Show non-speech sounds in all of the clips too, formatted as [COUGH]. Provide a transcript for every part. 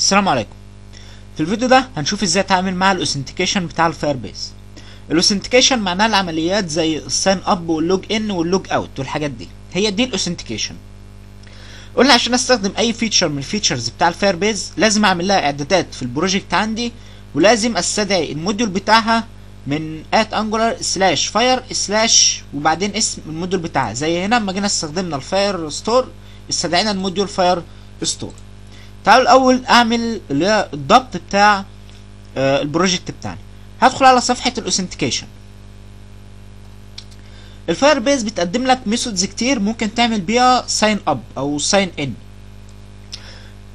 السلام عليكم. في الفيديو ده هنشوف إزاي اتعامل مع ال authentication بتاع ال Firebase ال authentication معناها العمليات زي ال sign up وال log in وال log out والحاجات دي. هي دي ال authentication قلنا عشان أستخدم أي feature من ال features بتاع ال Firebase لازم أعمل لها إعدادات في ال project عندي ولازم أستدعي ال module بتاعها من at Angular slash fire slash وبعدين اسم ال module بتاعها. زي هنا لما جينا استخدمنا ال Firestore استدعينا ال module Firestore تعالوا الأول أعمل اللي هي الضبط بتاع آه ال project بتاعنا. هدخل على صفحة ال authentication. ال Firebase بتقدم لك methods كتير ممكن تعمل بيها sign up أو sign in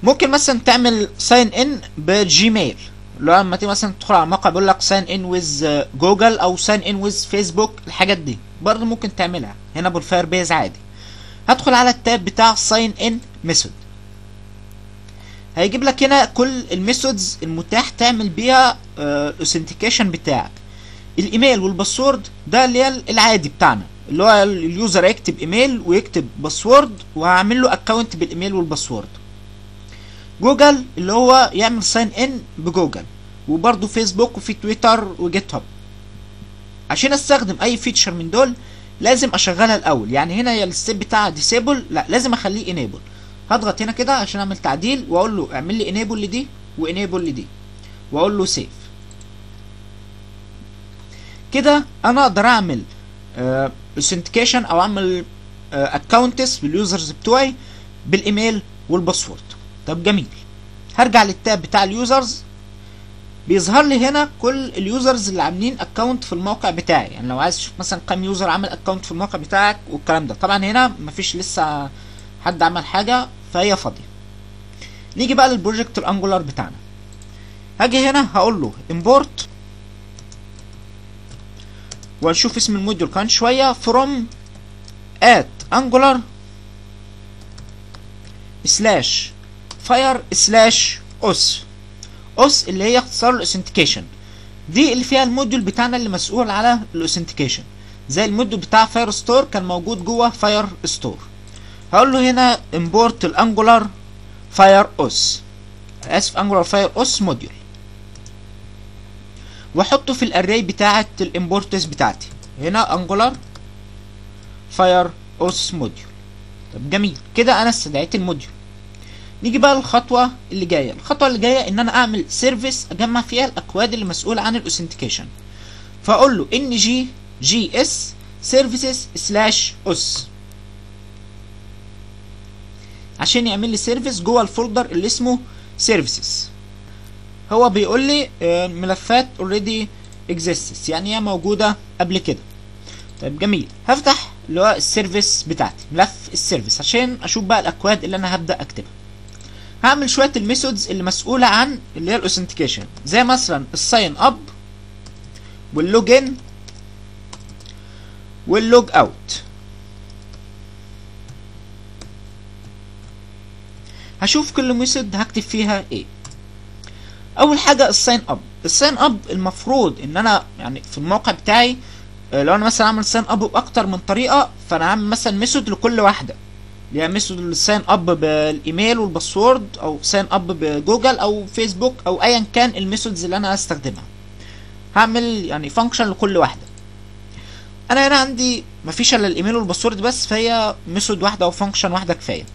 ممكن مثلا تعمل sign in ب Gmail. لو لما تيجي مثلا تدخل على الموقع بيقول لك sign in with Google أو sign in with Facebook الحاجات دي. برضه ممكن تعملها. هنا بال Firebase عادي. هدخل على ال tab بتاع sign in method هيجيب لك هنا كل ال methods المتاح تعمل بيها ال authentication بتاعك. الإيميل وال password ده اللي هي العادي بتاعنا اللي هو ال user يكتب إيميل ويكتب password وهعمل له account بالإيميل وال password. جوجل اللي هو يعمل sign in بجوجل وبرضه فيسبوك وفي تويتر و GitHub عشان أستخدم أي feature من دول لازم أشغلها الأول. يعني هنا هي ال state بتاعها disabled لا لازم أخليه enable هضغط هنا كده عشان أعمل تعديل وأقول له اعمل لي enable لدي و enable لدي وأقول له save كده أنا أقدر أعمل authentication أو أعمل accounts بال users بتوعي بالإيميل وال password. طب جميل. هرجع لل tab بتاع ال users. بيظهر لي هنا كل ال users اللي عاملين account في الموقع بتاعي. يعني لو عايز تشوف مثلا كام user عمل account في الموقع بتاعك والكلام ده. طبعا هنا مفيش لسه حد عمل حاجة فهي فاضية. نيجي بقى لل project ال Angular بتاعنا. هاجي هنا هقول له import ونشوف اسم ال module كمان شوية from at angular slash fire slash auth auth اللي هي اختصار ال authentication دي اللي فيها ال module بتاعنا اللي مسؤول على ال authentication زي ال module بتاع Firestore كان موجود جوه Firestore هقول له هنا import ال Angular Fire Auth آسف Angular Fire Auth Module وأحطه في ال array بتاعه ال imports بتاعتي. هنا Angular Fire Auth Module طب جميل. كده أنا استدعيت ال module. نيجي بقى للخطوة اللي جاية. الخطوة اللي جاية إن أنا أعمل service أجمع فيها الأكواد اللي مسؤولة عن ال authentication فأقول له ng g s services slash auth عشان يعمل لي service جوه ال folder اللي اسمه services هو بيقول لي ملفات already exists يعني هي موجودة قبل كده. طيب جميل. هفتح اللي هو ال service بتاعتي ملف ال service عشان أشوف بقى الأكواد اللي أنا هبدأ أكتبها. هعمل شوية ال methods اللي مسؤولة عن اللي هي ال authentication زي مثلا ال sign up وال log in وال log out هشوف كل method هكتب فيها إيه أول حاجة ال sign up ال sign up المفروض إن أنا يعني في الموقع بتاعي لو أنا مثلا اعمل sign up بأكتر من طريقة فأنا هعمل مثلا method لكل واحدة. اللي هي method ال sign up بالإيميل وال password أو sign up بجوجل أو فيسبوك أو ايا كان ال methods اللي أنا هستخدمها. هعمل يعني function لكل واحدة. أنا هنا عندي مفيش إلا الإيميل وال password بس فهي method واحدة أو function واحدة كفاية.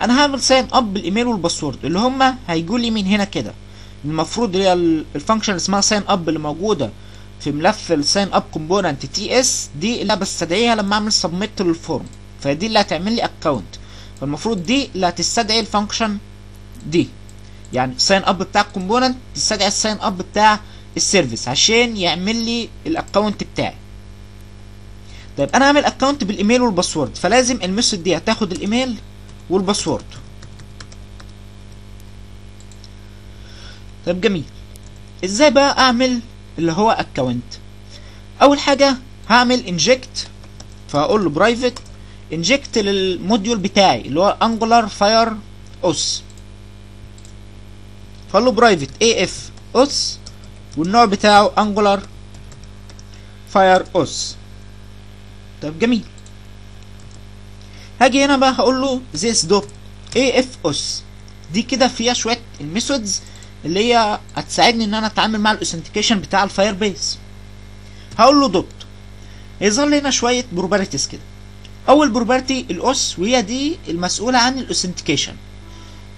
أنا هعمل sign up بالإيميل وال password اللي هما هيجوا لي من هنا كده. المفروض هي ال function اسمها sign up اللي موجودة في ملف ال sign up component ts دي اللي بستدعيها لما أعمل submit لل form فدي اللي هتعمل لي account فالمفروض دي اللي هتستدعي ال function دي. يعني ال sign up بتاع ال component تستدعي ال sign up بتاع ال service عشان يعمل لي ال account بتاعي. طيب أنا هعمل account بالإيميل وال password فلازم ال method دي هتاخد الإيميل؟ وال password. طيب جميل. إزاي بقى أعمل اللي هو account أول حاجة هعمل inject فهقول له private inject لل module بتاعي اللي هو Angular Fire Auth فأقول له private AF auth والنوع بتاعه Angular Fire Auth طيب جميل. هاجي هنا بقى هقول له this dot AF auth دي كده فيها شوية ال methods اللي هي هتساعدني إن أنا أتعامل مع ال authentication بتاع ال Firebase هقول له dot يظهر لي هنا شوية properties كده. أول property ال auth وهي دي المسؤولة عن ال authentication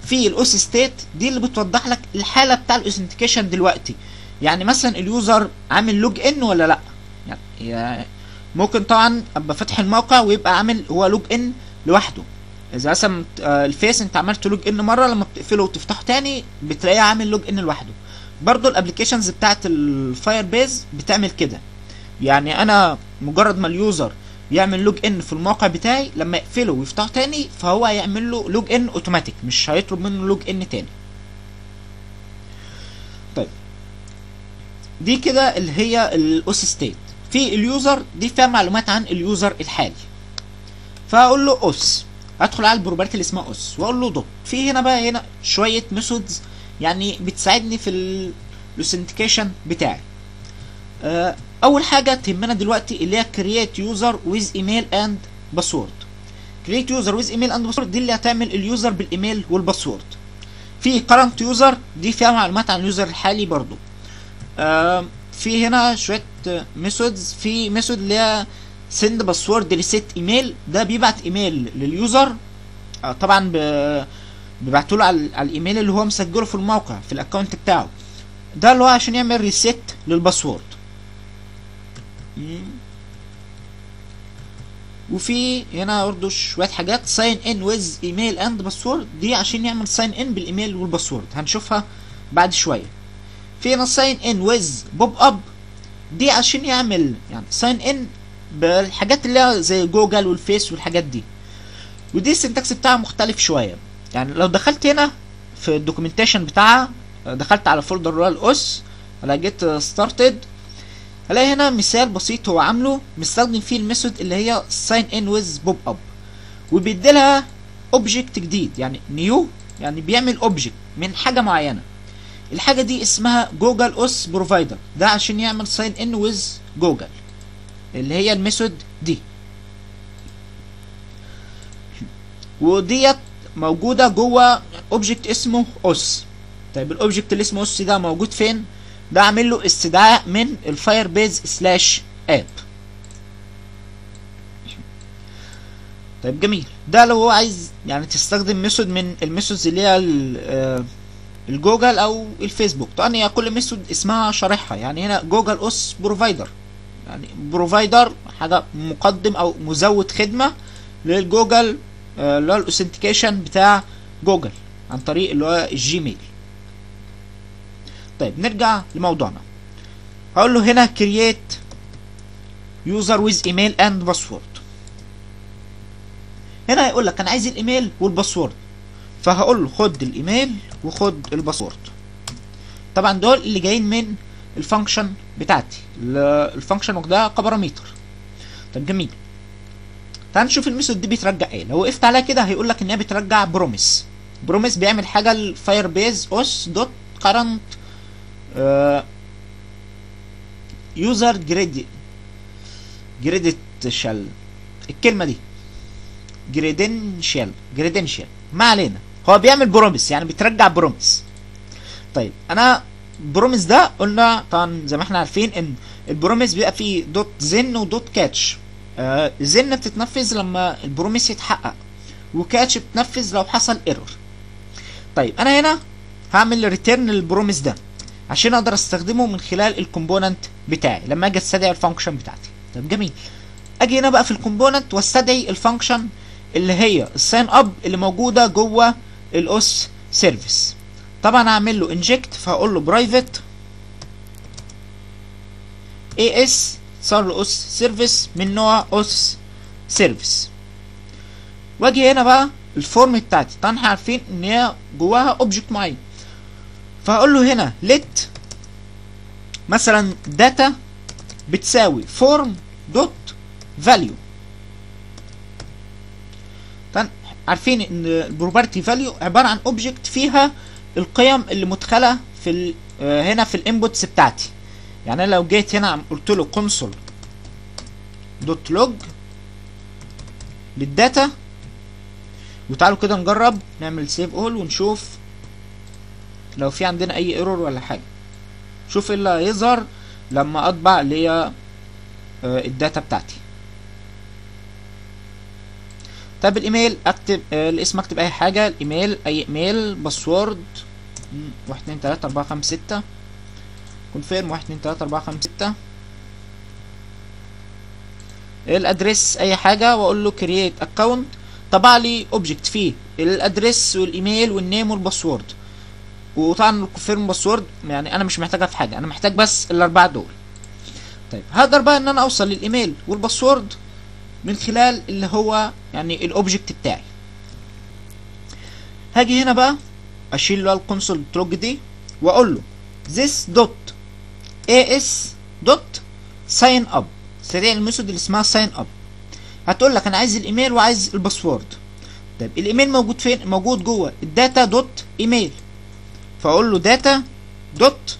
في ال auth state دي اللي بتوضح لك الحالة بتاع ال authentication دلوقتي. يعني مثلا ال user عامل login ولا لأ؟ يعني ممكن طبعا أبقى فاتح الموقع ويبقى عامل هو login لوحده. إذا مثلا الفيس أنت عملت login مرة لما بتقفله وتفتحه تاني بتلاقيه عامل login لوحده. برضو ال applications بتاعت ال Firebase بتعمل كده. يعني أنا مجرد ما ال user يعمل login في الموقع بتاعي لما يقفله ويفتحه تاني فهو هيعمل له login أوتوماتيك مش هيطلب منه login تاني. طيب. دي كده اللي هي ال auth state. في ال user دي فيها معلومات عن ال user الحالي. فاقول له اوس ادخل على ال property اللي اسمها اوس واقول له dot في هنا بقى هنا شوية methods يعني بتساعدني في ال authentication بتاعي. أه أول حاجة تهمنا دلوقتي اللي هي create user with email and password create user with email and password دي اللي هتعمل ال user بال email وال password في current user دي فيها معلومات عن ال user الحالي برضو. أه في هنا شوية methods في method اللي هي send password reset email ده بيبعت email لل user. أه طبعا بيبعتوا له على, الإيميل اللي هو مسجله في الموقع في ال account بتاعه. ده اللي هو عشان يعمل reset لل password وفي هنا برضه شوية حاجات. sign in with email and password دي عشان يعمل sign in بال email وال password هنشوفها بعد شوية. في هنا sign in with popup دي عشان يعمل يعني sign in بالحاجات اللي هي زي جوجل والفيس والحاجات دي. ودي ال syntax بتاعها مختلف شوية. يعني لو دخلت هنا في ال documentation بتاعها دخلت على folder هو الاس أنا get started هلاقي هنا مثال بسيط هو عامله مستخدم فيه ال method اللي هي sign in with popup وبيديلها object جديد يعني new يعني بيعمل object من حاجة معينة. الحاجة دي اسمها Google auth provider ده عشان يعمل sign in with Google. اللي هي ال method دي. وديت موجودة جوه object اسمه auth. طيب ال object اللي اسمه أوس ده موجود فين؟ ده عامل له استدعاء من ال Firebase slash app طيب جميل. ده لو هو عايز يعني تستخدم method من ال methods اللي هي الجوجل أو الفيسبوك طبعا هي كل method اسمها شارحها يعني هنا Google auth provider يعني provider حاجة مقدم أو مزود خدمة للجوجل اللي هو ال authentication بتاع جوجل عن طريق اللي هو الجيميل. طيب نرجع لموضوعنا. هقول له هنا create user with email and password. هنا هيقول لك أنا عايز ال email وال password. فهقول له خد الإيميل وخد ال password. طبعا دول اللي جايين من ال function بتاعتي. ال function واخدها ك parameter طب جميل. تعال نشوف ال method دي بترجع إيه. لو وقفت عليها كده هيقول لك إن هي بترجع promise promise بيعمل حاجة ال Firebase auth dot current user credi credential الكلمة دي. credential credential ما علينا. هو بيعمل promise يعني بترجع promise طيب أنا promise ده قلنا طبعا زي ما إحنا عارفين إن ال promise بيبقى فيه dot then و dot catch. آه then بتتنفذ لما ال promise يتحقق و catch بتنفذ لو حصل error طيب أنا هنا هعمل return لل promise ده عشان أقدر أستخدمه من خلال ال component بتاعي لما أجي أستدعي ال function بتاعتي. طب جميل. أجي هنا بقى في ال component وأستدعي ال function اللي هي ال sign up اللي موجودة جوه ال auth service طبعا هعمل له inject فهقول له private as اختصار لـ auth service من نوع auth service وأجي هنا بقى ال form بتاعتي. طبعا إحنا عارفين إن هي جواها object معين. فهقول له هنا let مثلا data بتساوي form dot طبعا عارفين إن ال property value عبارة عن object فيها القيم اللي مدخلة في ال هنا في ال inputs بتاعتي. يعني أنا لو جيت هنا قلت له console dot log لل data وتعالوا كده نجرب نعمل save all ونشوف لو في عندنا أي error ولا حاجة. شوف إيه اللي هيظهر لما أطبع اللي هي آه، ال data بتاعتي. طب الإيميل أكتب آه، الاسم أكتب أي حاجة الإيميل أي email password واحد اتنين تلاتة أربعة خمسة ستة. confirm واحد اتنين تلاتة أربعة خمسة ستة. ال address أي حاجة وأقول له create account طبع لي object فيه. الادريس والايميل والنيم والباسورد وطبعا ال confirm password يعني أنا مش محتاجها في حاجة. أنا محتاج بس الأربعة دول. طيب هقدر بقى إن أنا أوصل لل email وال password من خلال اللي هو يعني ال object بتاعي. هاجي هنا بقى. أشيل هو ال console dot log دي وأقول له this dot as dot sign up. سريع ال method اللي اسمها sign up. هتقول لك أنا عايز الإيميل وعايز ال password. طيب الإيميل موجود فين؟ موجود جوه. ال data dot email. فأقول له data dot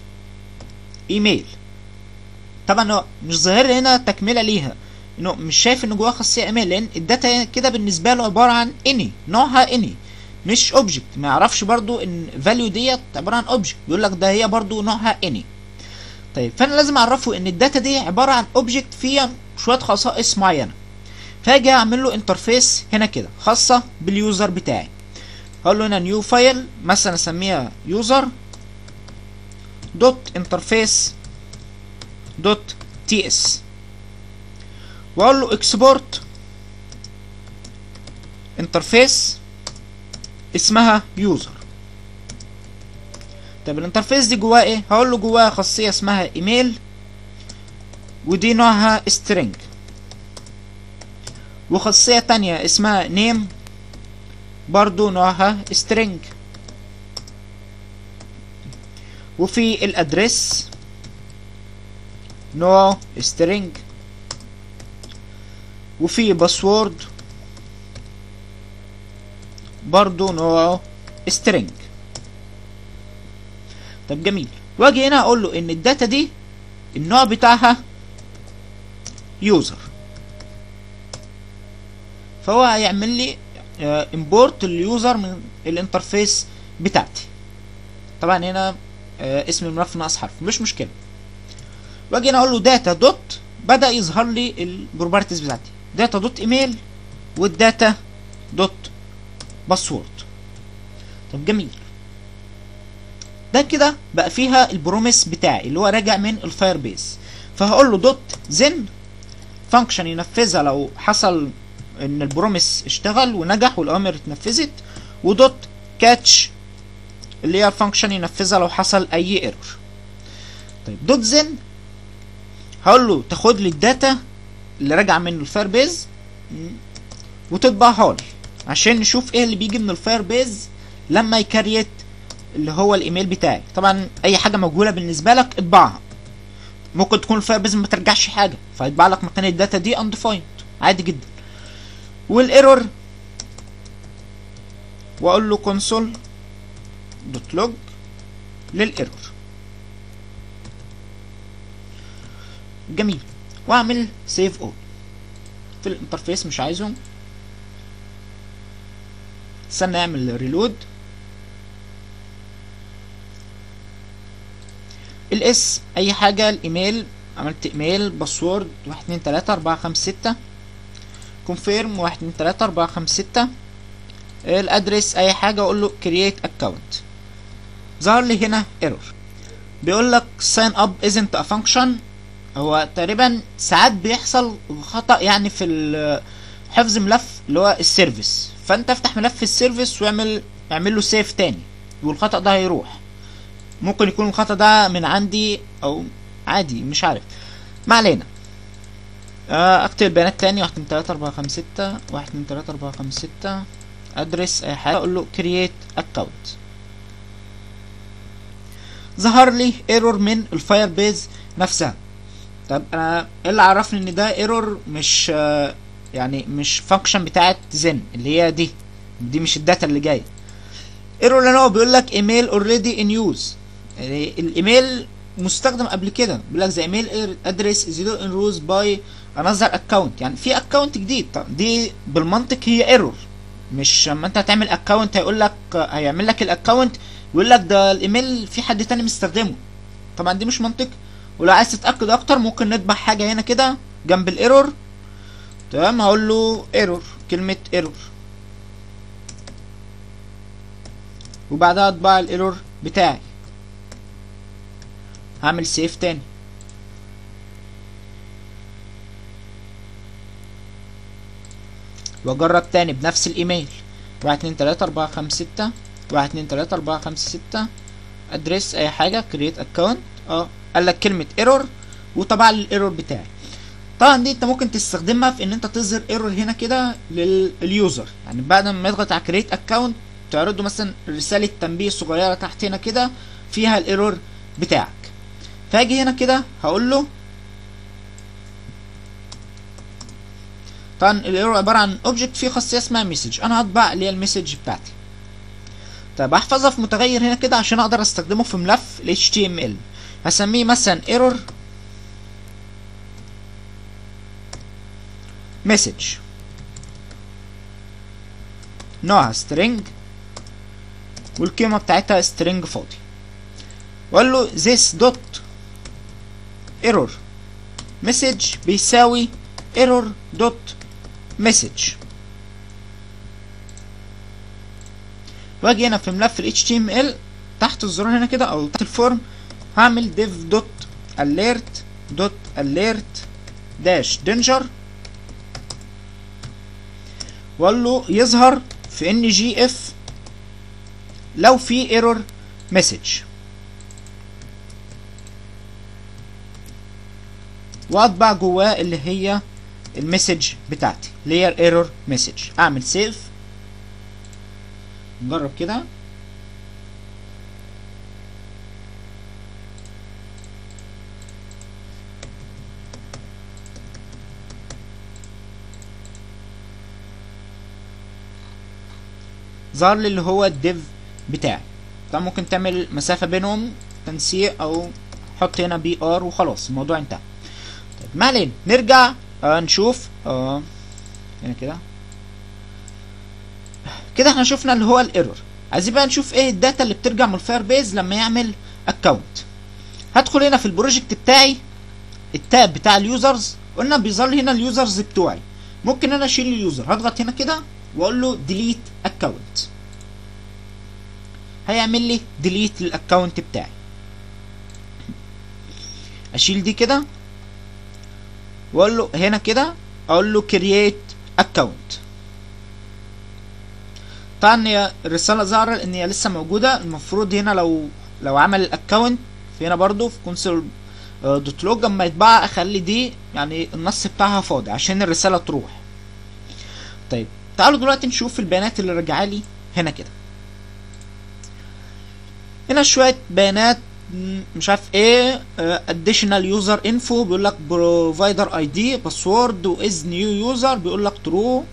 email. طبعا هو مش ظاهر لي هنا تكملة ليها. إنه مش شايف ان جواها خاصية إيميل لأن ال data كده بالنسبة له عبارة عن اني نوعها any مش object ما يعرفش برضو إن value دي عبارة عن object بيقول لك ده هي برضو نوعها any طيب فأنا لازم أعرفه إن ال data دي عبارة عن object فيها شوية خصائص معينة. فأجي أعمل له interface هنا كده خاصة بال user بتاعي. هقول له هنا new file مثلا أسميها user dot interface dot ts وأقول له export interface اسمها user. طب ال interface دي جواها إيه؟ هقول له جواها خاصية اسمها إيميل ودي نوعها string. وخاصية تانية اسمها name برضو نوعها string. وفي ال address نوع string. وفي password برضو نوعه string. طب جميل. واجي هنا أقول له إن ال data دي النوع بتاعها user فهو هيعمل لي import ال user من ال interface بتاعتي. طبعا هنا آه، اسم الملف ناقص حرف. مش مشكلة. واجي هنا أقول له data dot بدأ يظهر لي ال properties بتاعتي. data dot email وال data dot password طب جميل. ده كده بقى فيها ال promise بتاعي اللي هو راجع من ال Firebase فهقول له dot then function ينفذها لو حصل إن ال promise اشتغل ونجح والأوامر اتنفذت و dot catch اللي هي ال function ينفذها لو حصل أي error طيب dot then هقول له تاخد لي ال data اللي راجعة من ال Firebase وتطبعها لي. عشان نشوف إيه اللي بيجي من ال Firebase لما ي create اللي هو الايميل بتاعي طبعا أي حاجة مجهوله بالنسبة لك اطبعها ممكن تكون ال Firebase ما ترجعش حاجة فيطبع لك مكان ال data دي undefined عادي جدا. وال error وأقول له console dot log لل error. جميل. وأعمل save all في ال interface مش عايزهم. استنى اعمل reload الاسم أي حاجة الإيميل عملت إيميل password واحد اتنين تلاتة أربعة خمسة ستة. confirm واحد اتنين تلاتة أربعة خمسة ستة. ال address أي حاجة أقول له create account ظهر لي هنا error بيقول لك sign up isn't a function. هو تقريبا ساعات بيحصل خطأ يعني في حفظ ملف اللي هو ال service. فانت افتح ملف ال service واعمل اعمل له save تاني والخطأ ده هيروح. ممكن يكون الخطأ ده من عندي أو عادي مش عارف. ما علينا. آه، اكتب البيانات تاني واحد اتنين تلاتة اربعة خمسة ستة واحد اتنين تلاتة اربعة خمسة ستة. address أي حاجة أقول له create account. ظهر لي error من ال Firebase نفسها. طب أنا إيه اللي عرفني إن ده error مش آه، يعني مش function بتاعت then اللي هي دي. دي مش ال data اللي جاية. error اللي هو بيقول لك email already in use الإيميل مستخدم قبل كده. بيقول لك the email address is in use by another account يعني في account جديد. طب دي بالمنطق هي error مش لما أنت هتعمل account هيقول لك هيعمل لك ال account ويقول لك ده الإيميل في حد تاني مستخدمه. طبعا دي مش منطق. ولو عايز تتأكد أكتر ممكن نطبع حاجة هنا كده جنب ال error تمام هقول له error كلمة error وبعدها اطبع ال error بتاعي. هعمل save تاني. وأجرب تاني بنفس الإيميل. واحد اتنين تلاتة أربعة خمسة ستة. واحد اتنين تلاتة أربعة خمسة ستة. address أي حاجة create account آه قال لك كلمة error وطبع ال error بتاعي. طبعا دي انت ممكن تستخدمها في ان انت تظهر error هنا كده لل user. يعني بعد ما يضغط على create account تعرضه مثلا رسالة تنبيه صغيرة تحت هنا كده فيها ال error بتاعك. فأجي هنا كده هقول له طبعا ال error عبارة عن object فيه خاصية اسمها message أنا هطبع اللي هي ال message بتاعتي. طيب هحفظها في متغير هنا كده عشان أقدر أستخدمه في ملف ال HTML. هسميه مثلا error message نوعها string والقيمة بتاعتها string فاضي واقول له this dot error message بيساوي error dot message واجي هنا في ملف ال HTML تحت الزرار هنا كده أو تحت الفورم هعمل div dot alert dot alert dash danger واقول له يظهر في ng if لو في error message واطبع جواه اللي هي ال message بتاعتي اللي هي ال error message اعمل save نجرب كده. ظهر لي اللي هو ال div بتاعي. طبعا ممكن تعمل مسافة بينهم تنسيق أو حط هنا br وخلاص الموضوع انتهى. طيب ما علينا نرجع آه نشوف آه هنا كده. كده إحنا شفنا اللي هو ال error. عايزين بقى نشوف إيه ال data اللي بترجع من ال Firebase لما يعمل account هدخل هنا في ال project بتاعي ال tab بتاع ال users. قلنا بيظهر هنا ال users بتوعي. ممكن أنا أشيل ال user. هضغط هنا كده. واقول له delete account هيعمل لي delete لل account بتاعي. أشيل دي كده. واقول له هنا كده أقول له create account طبعا الرسالة ظاهرة إن هي لسه موجودة. المفروض هنا لو لو عمل ال account في هنا برضو في console dot log. أما يتباع أخلي دي يعني النص بتاعها فاضي عشان الرسالة تروح. طيب. تعالوا دلوقتي نشوف البيانات اللي راجعة لي هنا كده. هنا شوية بيانات مش عارف إيه additional user info بيقول لك provider ID password و is new user بيقول لك true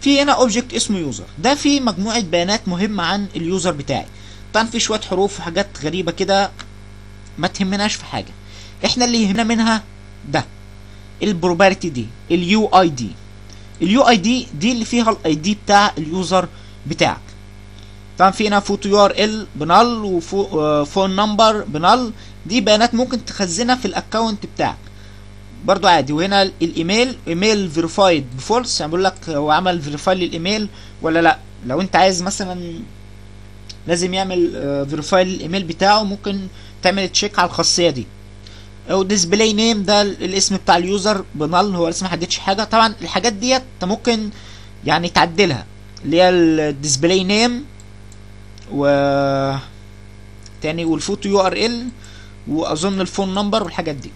في هنا object اسمه user ده فيه مجموعة بيانات مهمة عن ال user بتاعي. طبعا في شوية حروف وحاجات غريبة كده ما تهمناش في حاجة. إحنا اللي يهمنا منها ده ال property دي ال UID ال UID دي اللي فيها ال ID بتاع ال user بتاعك. طبعا في هنا photo URL ب null و phone number ب null. دي بيانات ممكن تخزنها في ال account بتاعك. برضو عادي وهنا الإيميل email verified ب false يعني بيقول لك هو عمل verify للإيميل ولا لأ؟ لو أنت عايز مثلا لازم يعمل verify للإيميل بتاعه ممكن تعمل check على الخاصية دي. أو display name ده الاسم بتاع ال user ب null هو لسه ما حددش حاجة. طبعا الحاجات ديت أنت ممكن يعني تعدلها اللي هي ال display name و تاني وال photo URL وأظن ال phone number والحاجات دي.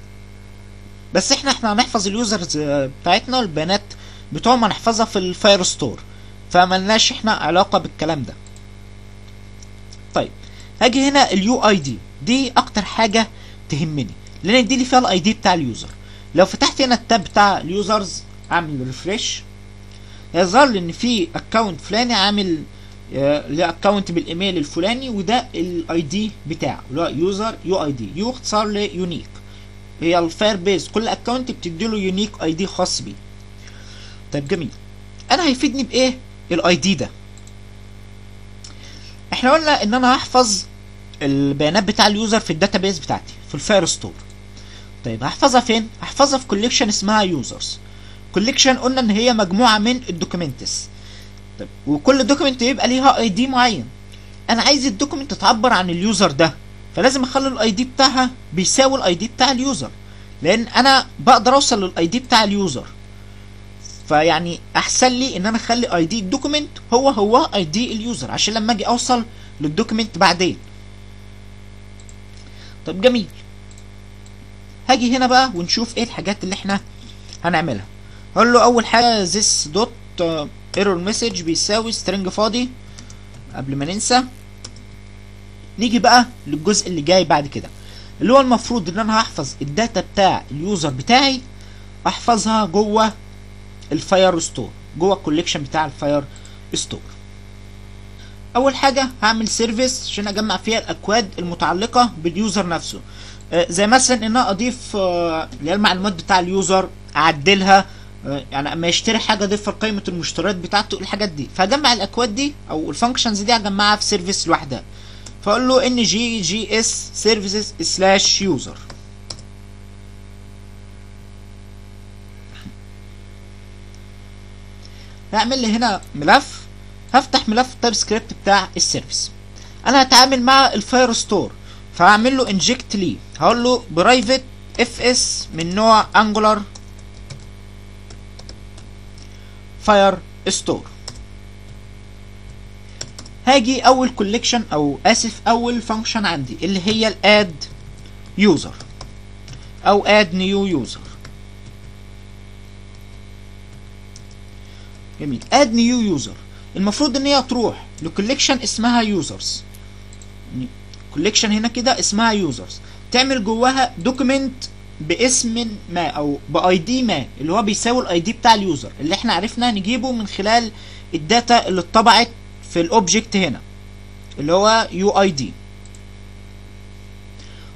بس إحنا إحنا هنحفظ ال users بتاعتنا البيانات بتوعهم هنحفظها في ال Firestore. فملناش إحنا علاقة بالكلام ده. طيب هاجي هنا ال UID دي أكتر حاجة تهمني. لأن دي اللي فيها ال ID بتاع ال user. لو فتحت هنا ال tab بتاع ال users أعمل refresh هيظهر لي إن في account فلاني عامل ليه account بالإيميل الفلاني وده ال ID بتاعه اللي هو user UID U اختصار ل unique هي ال Firebase كل account بتدي له unique ID خاص بيه. طيب جميل. أنا هيفيدني بإيه؟ ال ID ده. إحنا قلنا إن أنا هحفظ البيانات بتاع ال user في ال database بتاعتي في ال Firestore طيب هحفظها فين؟ هحفظها في collection اسمها users collection قلنا إن هي مجموعة من ال documents. طيب وكل document يبقى ليها ID معين. أنا عايز ال document تعبر عن ال user ده فلازم أخلي ال ID بتاعها بيساوي ال ID بتاع ال user. لأن أنا بقدر أوصل لل ID بتاع ال user. فيعني أحسن لي إن أنا أخلي ID ال document هو هو ID ال user عشان لما أجي أوصل لل document بعدين. طب جميل. هاجي هنا بقى ونشوف إيه الحاجات اللي إحنا هنعملها. هقول له أول حاجة this dot error message بيساوي string فاضي قبل ما ننسى. نيجي بقى للجزء اللي جاي بعد كده اللي هو المفروض إن أنا هحفظ ال data بتاع ال user بتاعي أحفظها جوه ال Firestore جوه ال collection بتاع ال Firestore أول حاجة هعمل service عشان أجمع فيها الأكواد المتعلقة بال user نفسه. زي مثلا إن أنا أضيف آه اللي هي المعلومات بتاع ال user أعدلها آه يعني أما يشتري حاجة اضيفها لقائمه المشتريات بتاعته الحاجات دي. فهجمع الأكواد دي أو ال functions دي هجمعها في service لوحدها. فأقول له ng g s services slash user هعمل لي هنا ملف. هفتح ملف ال TypeScript بتاع ال service. أنا هتعامل مع ال Firestore فهعمل له inject لي. هقول له private fs من نوع Angular Fire Store هاجي أول collection أو آسف أول function عندي اللي هي ال add user أو add new user جميل. add new user المفروض إن هي تروح ل collection اسمها users collection هنا كده اسمها users تعمل جواها document باسم ما أو ب ID ما اللي هو بيساوي ال ID بتاع ال user اللي إحنا عرفنا نجيبه من خلال ال data اللي اتطبعت في ال object هنا اللي هو UID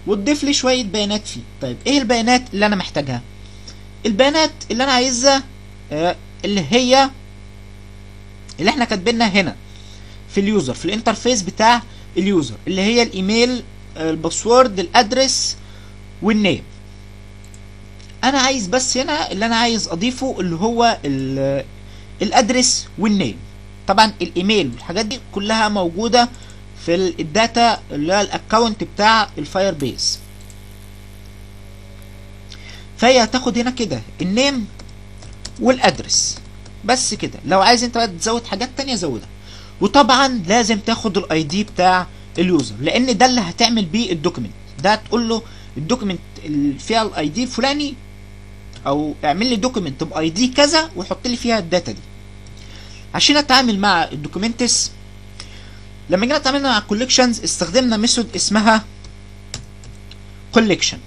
وتضيف لي شوية بيانات فيه. طيب إيه البيانات اللي أنا محتاجها؟ البيانات اللي أنا عايزها آه اللي هي اللي إحنا كاتبينها هنا في ال user في ال interface بتاع ال user اللي هي الإيميل ال password ال address وال name. أنا عايز بس هنا اللي أنا عايز أضيفه اللي هو ال address وال name. طبعا الإيميل والحاجات دي كلها موجودة في ال data اللي هي ال account بتاع ال Firebase فهي هتاخد هنا كده ال name وال address. بس كده. لو عايز أنت بقى تزود حاجات تانية زودها. وطبعا لازم تاخد ال ID بتاع ال user لأن ده اللي هتعمل بيه ال document ده تقول له ال document اللي فيها ال ID فلاني أو اعمل لي document ب ID كذا وحط لي فيها ال data دي. عشان أتعامل مع ال documents لما جينا اتعاملنا مع ال collections استخدمنا method اسمها collection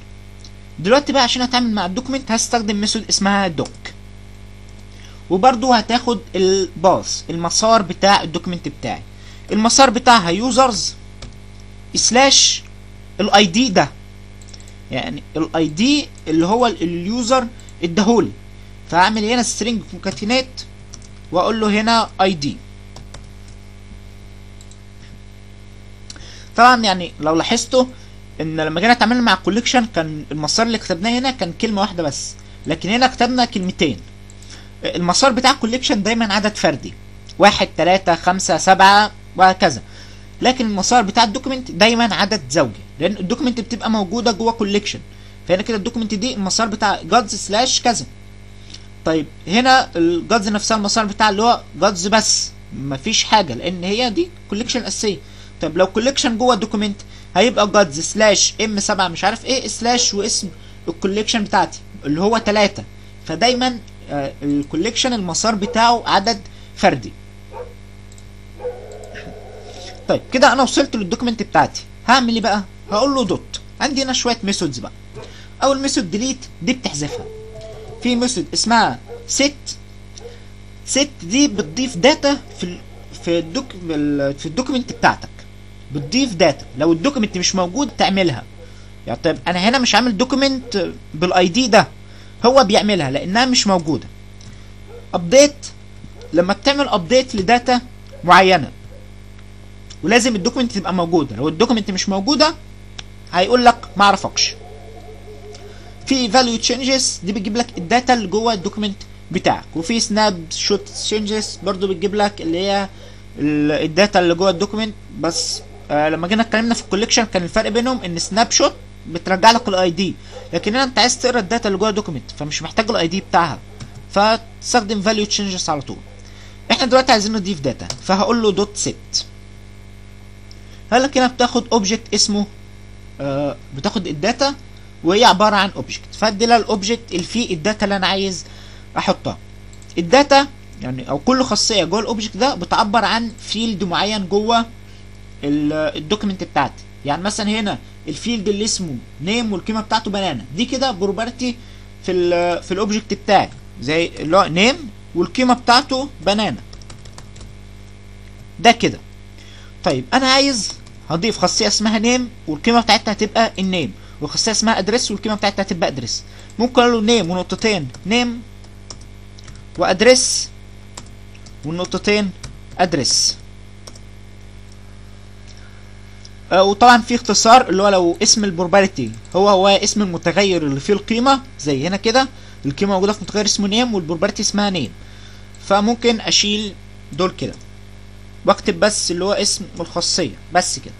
دلوقتي بقى عشان أتعامل مع ال document هستخدم method اسمها doc وبرضو هتاخد ال path المسار بتاع ال document بتاعي. المسار بتاعها users slash ال ID ده. يعني ال ID اللي هو ال user اداهولي فهعمل هنا string concatenate وأقول له هنا ID طبعا يعني لو لاحظتوا إن لما جينا اتعاملنا مع ال collection كان المسار اللي كتبناه هنا كان كلمة واحدة بس. لكن هنا كتبنا كلمتين. المسار بتاع ال collection دايما عدد فردي. واحد تلاتة خمسة سبعة وهكذا. لكن المسار بتاع ال document دايما عدد زوجي. لأن ال document بتبقى موجودة جوه collection فهنا كده ال document دي المسار بتاع جادز slash كذا طيب هنا الجادز نفسها المسار بتاع اللي هو جادز بس. مفيش حاجة لأن هي دي collection أساسية. طيب لو collection جوه ال document هيبقى جادز slash M 7 مش عارف إيه slash واسم ال collection بتاعتي اللي هو 3 فدايما ال collection المسار بتاعه عدد فردي. طيب كده أنا وصلت لل document بتاعتي. هعمل إيه بقى؟ هقول له dot عندي هنا شوية methods بقى. أول method delete دي بتحذفها. في method اسمها set. set دي بتضيف data في ال في ال doc في ال document بتاعتك. بتضيف data لو ال document مش موجود تعملها. يعني طيب أنا هنا مش عامل document بال ID ده. هو بيعملها لأنها مش موجودة. update لما بتعمل update ل data معينة ولازم ال document تبقى موجودة. لو ال document مش موجودة هيقول لك ما اعرفكش في value changes دي بتجيب لك ال data اللي جوه ال document بتاعك. وفي snapshot changes برضو بتجيب لك اللي هي ال- ال data اللي جوه ال document بس آه لما جينا اتكلمنا في ال collection كان الفرق بينهم إن snapshot بترجع لك ال ID لكن هنا أنت عايز تقرأ ال data اللي جوه ال document فمش محتاج ال ID بتاعها. فتستخدم value changes على طول. إحنا دلوقتي عايزين نضيف data فهقول له dot set هقول لك هنا بتاخد object اسمه آه بتاخد ال data وهي عبارة عن object فأدي لها ال object اللي فيه ال data اللي أنا عايز أحطها. ال data يعني أو كل خاصية جوه ال object ده بتعبر عن field معين جوه ال- ال document بتاعتي. يعني مثلا هنا ال field اللي اسمه name والقيمة بتاعته banana. دي كده property في ال في ال object بتاعي. زي اللي هو name والقيمة بتاعته banana. ده كده. طيب أنا عايز هضيف خاصية اسمها name والقيمة بتاعتها هتبقى ال name وخاصية اسمها address والقيمة بتاعتها هتبقى address ممكن أقول له name ونقطتين. name و address والنقطتين address آه، وطبعا في اختصار اللي هو لو اسم ال property هو هو اسم المتغير اللي فيه القيمة زي هنا كده. القيمة موجودة في متغير اسمه name وال property اسمها name فممكن أشيل دول كده. وأكتب بس اللي هو اسم الخاصية بس كده.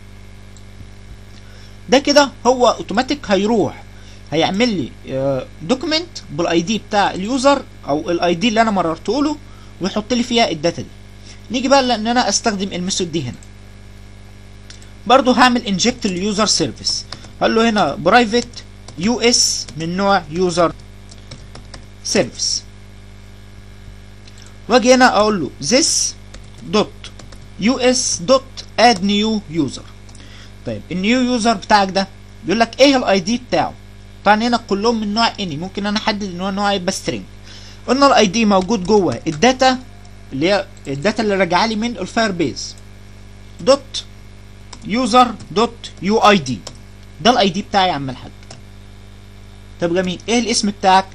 ده كده هو اوتوماتيك هيروح. هيعمل لي document بال ID بتاع ال user أو ال ID اللي أنا مررته له ويحط لي فيها ال data دي. نيجي بقى لأن أنا أستخدم ال method دي هنا. برضو هعمل inject ال user service هقول له هنا private us من نوع user service واجي هنا أقول له this dot us dot add new user طيب ال new user بتاعك ده بيقول لك إيه ال ID بتاعه؟ طبعا هنا كلهم من نوع any ممكن أنا احدد ان هو نوع يبقى string قلنا ال ID موجود جوه. ال data اللي هي ال data اللي راجعة لي من ال Firebase. dot user dot uid ده ال ID بتاعي يا عم الحاج. طب جميل. إيه الاسم بتاعك؟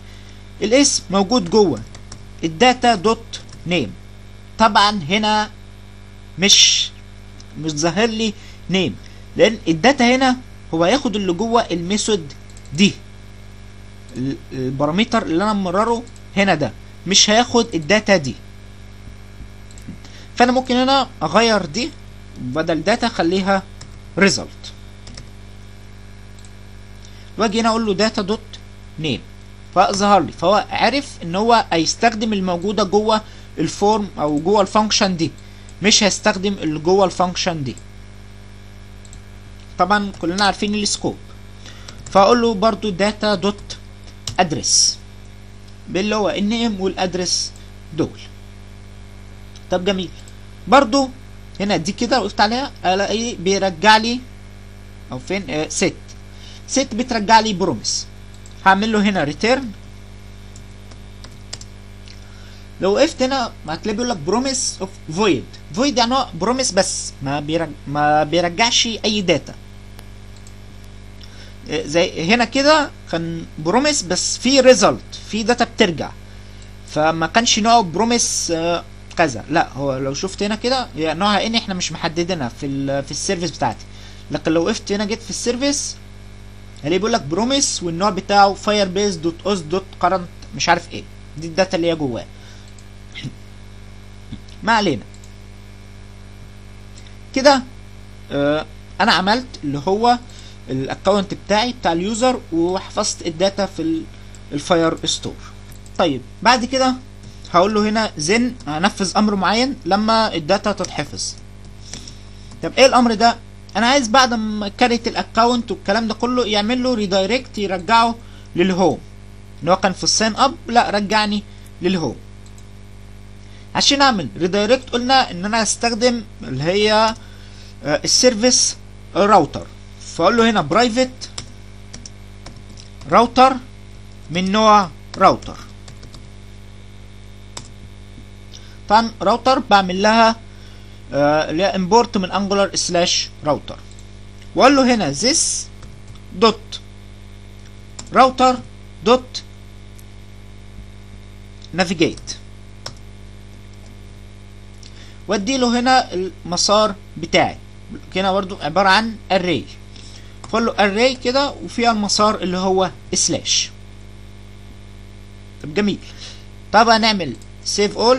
الاسم موجود جوه. ال data dot name طبعا هنا مش مش ظاهر لي name لأن ال data هنا هو هياخد اللي جوه ال method دي. ال- ال parameter اللي أنا مرره هنا ده. مش هياخد ال data دي. فأنا ممكن هنا أغير دي. بدل data اخليها result واجي هنا أقول له data dot name فظهر لي. فهو عرف إن هو هيستخدم الموجودة جوه ال form أو جوه ال function دي. مش هيستخدم اللي جوه ال function دي. طبعا كلنا عارفين ال scope فأقول له برضو data dot address باللي هو ال name وال address دول. طب جميل. برضو هنا دي كده وقفت عليها الاقي بيرجع لي أو فين؟ آه set set بترجع لي promise هعمل له هنا return لو وقفت هنا هتلاقي بيقول لك promise of void void يعني هو promise بس ما بيرج... ما بيرجعش أي data آه، زي هنا كده كان promise بس في result في data بترجع. فما كانش نوعه promise كذا. لا هو لو شفت هنا كده هي نوعها إن إحنا مش محددينها في في ال service بتاعتي. لكن لو وقفت هنا جيت في ال service هلاقي بيقول لك promise والنوع بتاعه Firebase dot auth dot current مش عارف إيه. دي ال data اللي هي جواه. [LAUGHS] ما علينا. كده آه أنا عملت اللي هو ال account بتاعي بتاع ال user وحفظت ال data في ال- ال Firestore طيب بعد كده هقول له هنا then هنفذ أمر معين لما ال data تتحفظ. طب إيه الأمر ده؟ أنا عايز بعد ما create ال account والكلام ده كله يعمل له redirect يرجعه لل home إن هو كان في ال sign up لا رجعني لل home عشان أعمل redirect قلنا إن أنا أستخدم اللي هي آه، ال service router فأقول له هنا private router من نوع راوتر طبعا راوتر بعمل لها آه، اللي هي import من Angular slash router واقول له هنا this dot router dot navigate وادي له هنا المسار بتاعي. هنا برضو عبارة عن array. فقول له array كده وفيها المسار اللي هو slash طب جميل. طب هنعمل save all.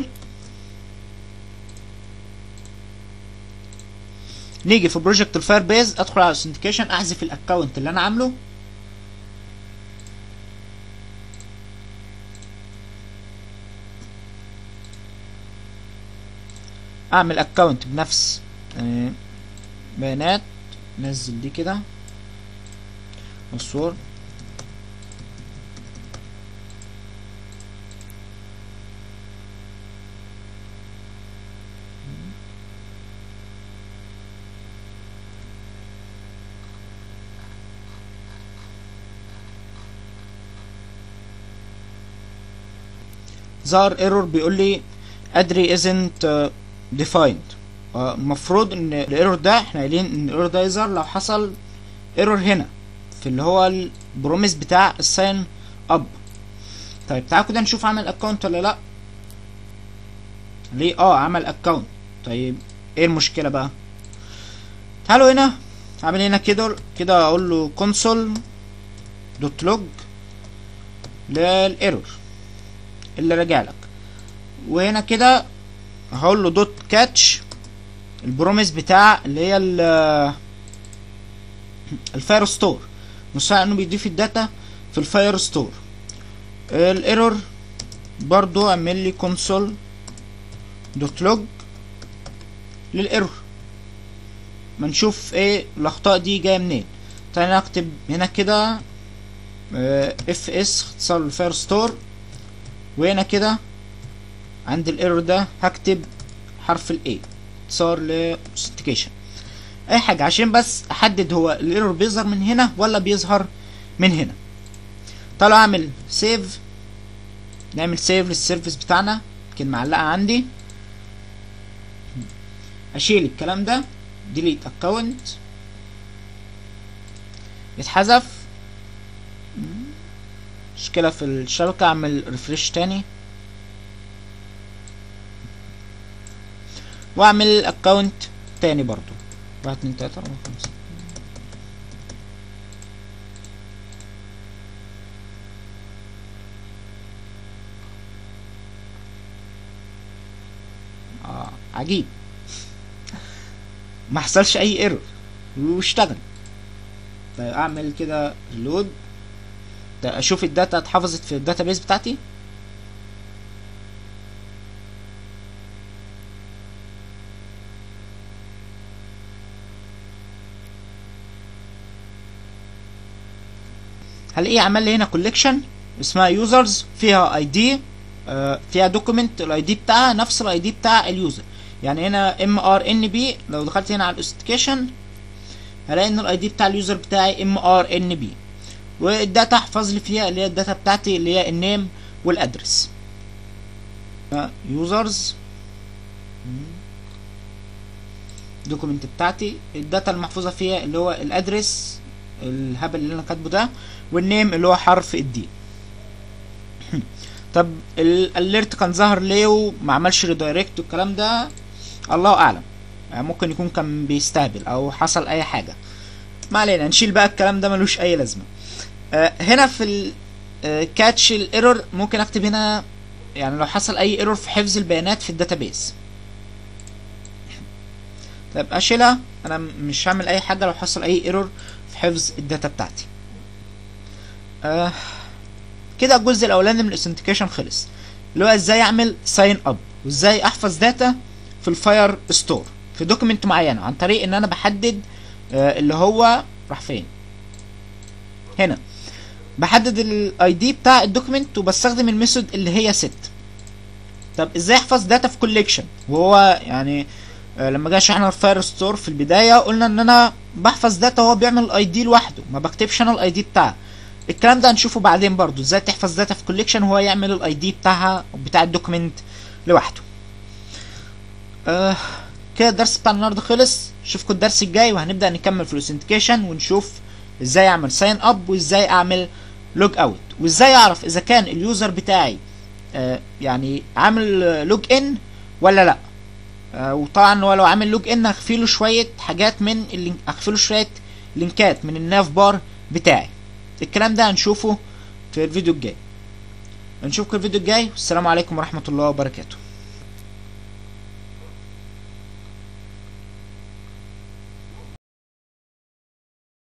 نيجي في project ال Firebase أدخل على authentication أحذف ال account اللي أنا عامله. أعمل account بنفس آه، بيانات نزل دي كده. الصور ظهر ايرور بيقول لي ادري isn't uh, defined. آه، المفروض إن الايرور ده إحنا قايلين إن الايرور ده يظهر لو حصل error هنا في اللي هو ال promise بتاع ال sign up طيب تعالوا كده نشوف عمل account ولا لأ. ليه؟ آه عمل account طيب إيه المشكلة بقى؟ تعالوا هنا اعمل هنا كده كده أقول له console dot log لل error اللي راجع لك. وهنا كده هقول له dot catch ال promise بتاع اللي هي ال ال Firestore. مساعد انه بيضيف ال data في ال Firestore. ال error برضو اعمل لي console dot log لل error. ما نشوف إيه الأخطاء دي جاية منين. تعالى نكتب هنا كده FS اختصار ال Firestore. وهنا كده؟ عند ال error ده هكتب حرف ال A اختصار ل authentication أي حاجة عشان بس أحدد هو ال error بيظهر من هنا ولا بيظهر من هنا. تعالوا أعمل save نعمل save لل service بتاعنا. يمكن معلقة عندي. أشيل الكلام ده. delete account يتحذف. مشكلة في الشبكة أعمل refresh تاني. وأعمل account تاني برضو. واحد اتنين تلاتة أربعة خمسة. آه عجيب. ما حصلش أي error واشتغل. طيب أعمل كده load أشوف ال data اتحفظت في ال database بتاعتي. هلاقيه عمل لي هنا collection اسمها users فيها ID فيها document ال ID بتاعها نفس ال ID بتاع ال user يعني هنا MRNB لو دخلت هنا على ال authentication هلاقي إن ال ID بتاع ال user بتاعي MRNB وال data احفظ لي فيها اللي هي الداتا بتاعتي اللي هي النيم والادرس. يوزرز دوكيمنت بتاعتي الداتا المحفوظة فيها اللي هو ال address الهبل اللي أنا كاتبه ده وال name اللي هو حرف ال D. [CLEARS THROAT] طب ال alert كان ظهر ليه وما عملش redirect والكلام ده؟ الله أعلم. يعني ممكن يكون كان بيستهبل أو حصل أي حاجة. ما علينا نشيل بقى الكلام ده ملوش أي لازمة. هنا في ال catch ال error ممكن أكتب هنا يعني لو حصل أي error في حفظ البيانات في ال database طيب أشيلها. أنا مش هعمل أي حاجة لو حصل أي error في حفظ ال data بتاعتي. آه كده الجزء الأولاني من ال authentication خلص. اللي هو إزاي أعمل sign up وإزاي أحفظ data في ال Firestore في document معينة عن طريق إن أنا بحدد آه اللي هو راح فين؟ هنا. بحدد ال ID بتاع ال document وبستخدم ال method اللي هي set. طب إزاي أحفظ data في collection وهو يعني آه لما جه شرحنا ال Firestore في البداية قلنا إن أنا بحفظ data وهو بيعمل ال ID لوحده ما بكتبش أنا ال ID بتاعه. الكلام ده هنشوفه بعدين برضو إزاي تحفظ data في collection وهو يعمل ال ID بتاعها بتاع ال document لوحده. آه كده الدرس بتاع النهارده خلص. أشوفكم الدرس الجاي وهنبدأ نكمل في ال authentication ونشوف إزاي أعمل sign up وإزاي أعمل log out وإزاي أعرف إذا كان ال user بتاعي آه يعني عامل log in ولا لأ؟ آه وطبعا هو لو عامل log in هخفي له شوية حاجات من ال link هخفي له شوية لينكات من الناف بار بتاعي. الكلام ده هنشوفه في الفيديو الجاي. نشوفكم الفيديو الجاي. والسلام عليكم ورحمة الله وبركاته.